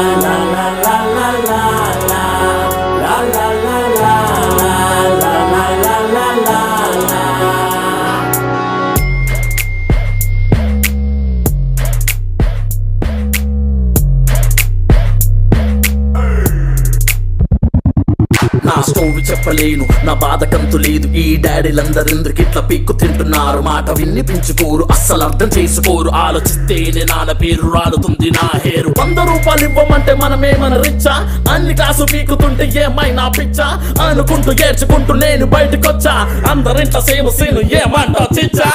la la తోవి చెప్పలేను. నా బాధ కంతు లేదు ఈ డాడీలందరెందుకు ఇట్లా పీక్కు తింటున్నారు? మాట వినిపించుకోరు. అస్సలు అర్థం చేసుకోరు. ఆలోచిస్తేనే నాన్న పేరు రాలుతుంది నా హేరు. వంద రూపాయలు ఇవ్వమంటే మనమేమన రిచ్చా? అన్ని కాసు పీకుతుంటే ఏమైనా పిచ్చా? అనుకుంటూ ఏడ్చుకుంటూ నేను బయటకొచ్చా? అందరింట సేమ సీను ఏమంటా చిచ్చా?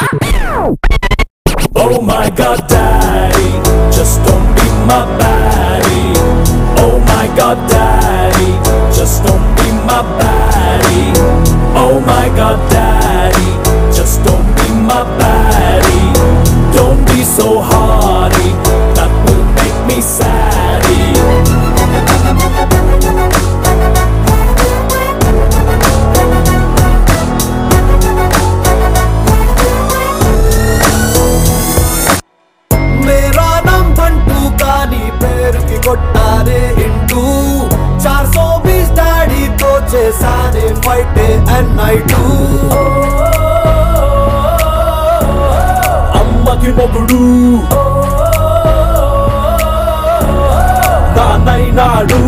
up daddy Just don't be my baddie Don't be so hardy That will make me saddy मेरा नाम भंटू कानी पैर की गोटा रे इंटू चार सौ చేశానే ఫైట్ అండ్ నైట్ అమ్మకి మొగుడు. నాన్నైనాడు.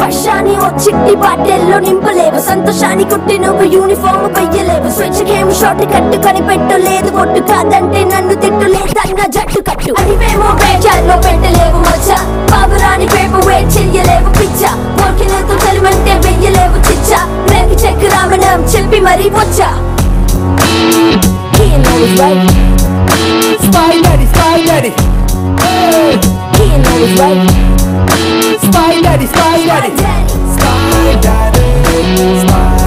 వర్షాన్ని ఓ చిట్టి బాటెల్లో నింపలేవు. సంతోషాన్ని కుట్టి నువ్వు యూనిఫామ్ వెయ్యలేవు స్వేచ్ఛకేమో షార్ట్ కట్టుకొని పెట్టలేదు. కొట్టు కాదంటే నన్ను తిట్టులేదన్న జట్టు కట్టు. అదివేమో వేచాల్లో పెట్టలేవు. మచ్చ పావురాని పేపు right. Spy daddy, spy daddy. Hey, he knows right. Spy daddy, spy daddy. Spy daddy, spy daddy. Spy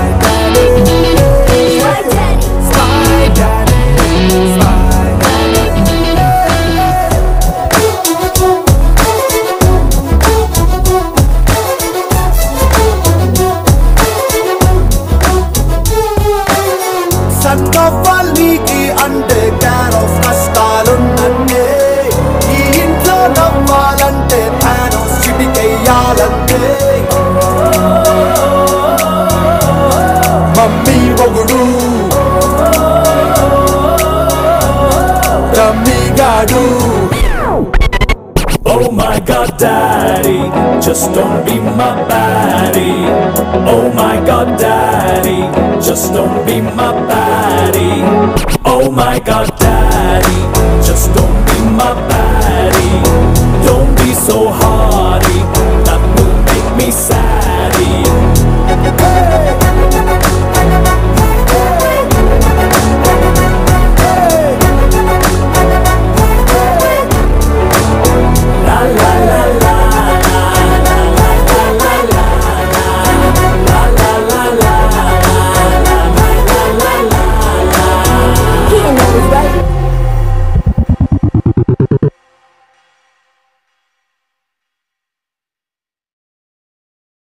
సన్నవ్వాల్నికి అంటే ప్యాన్ ఆఫ్ కష్టాలున్నట్టే. ఈ ఇంట్లో నవ్వాలంటే ప్యాన్ ఆఫ్ చిటికెయ్యాలంటే మమ్మీ మొగుడు. రమ్మిగాడు Oh my god, daddy, just don't be my baddie. Oh Just don't be my daddy. Oh my god, daddy. Just don't.